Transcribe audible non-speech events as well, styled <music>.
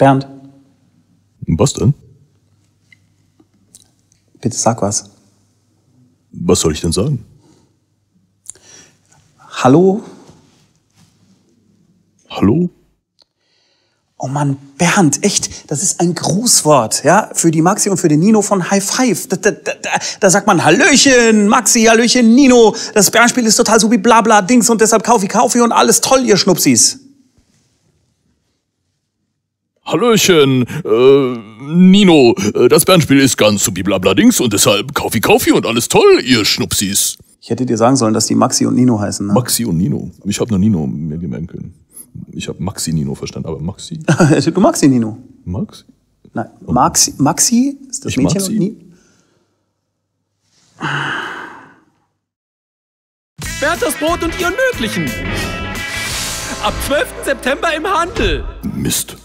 Bernd, Was denn? bitte sag was. Was soll ich denn sagen? Hallo? Hallo? Oh Mann, Bernd, echt, das ist ein Grußwort, ja, für die Maxi und für den Nino von High Five. Da, da, da, da- sagt man Hallöchen, Maxi, Hallöchen, Nino. Das Bärenspiel ist total so wie Blabla Dings und deshalb kaufi, kaufi und alles toll, ihr Schnupsis. Hallöchen, äh, Nino, äh, das Bernspiel ist ganz so blabladings und deshalb Kaufi Kaufi und alles toll, ihr Schnupsis. Ich hätte dir sagen sollen, dass die Maxi und Nino heißen. Ne? Maxi und Nino. Ich habe nur Nino mir gemerken können. Ich habe Maxi Nino verstanden, aber Maxi? <laughs> du die Nino. Maxi? Nein, Maxi, Maxi ist das Ich Mädchen mag sie. und Nino. Bernd das Brot und die Unmöglichen. Ab 12. September im Handel. Mist.